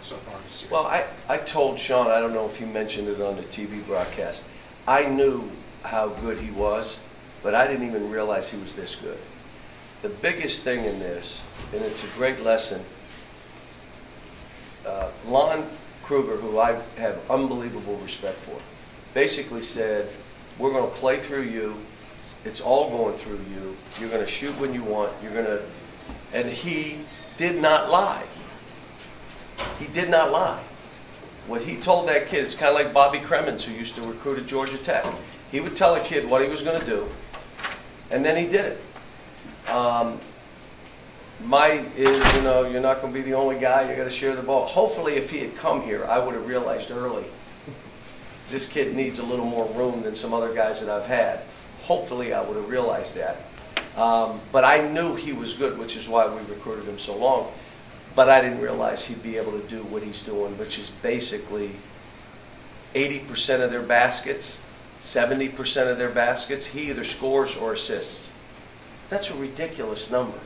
so far this year. Well, I, I told Sean, I don't know if he mentioned it on the TV broadcast, I knew how good he was, but I didn't even realize he was this good. The biggest thing in this, and it's a great lesson, uh, Lon Kruger, who I have unbelievable respect for, basically said, we're going to play through you, it's all going through you, you're going to shoot when you want, you're going to, and he did not lie. He did not lie. What he told that kid, it's kind of like Bobby Cremins, who used to recruit at Georgia Tech. He would tell a kid what he was going to do, and then he did it. Um, my is, you know, you're not going to be the only guy, you got to share the ball. Hopefully, if he had come here, I would have realized early this kid needs a little more room than some other guys that I've had. Hopefully, I would have realized that. Um, but I knew he was good, which is why we recruited him so long. But I didn't realize he'd be able to do what he's doing, which is basically 80% of their baskets, 70% of their baskets, he either scores or assists. That's a ridiculous number.